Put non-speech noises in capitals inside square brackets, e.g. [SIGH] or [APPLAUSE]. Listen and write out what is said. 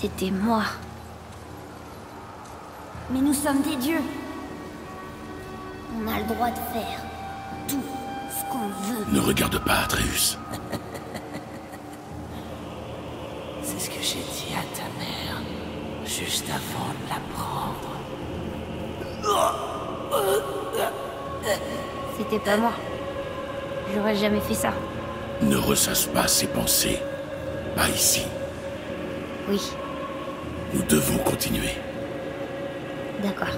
C'était moi. Mais nous sommes des dieux. On a le droit de faire tout ce qu'on veut. Ne regarde pas, Atreus. [LAUGHS] C'est ce que j'ai dit à ta mère, juste avant de la prendre. C'était pas moi. J'aurais jamais fait ça. Ne ressasse pas ses pensées. Pas ici. Oui, Nous devons continuer. d'accord.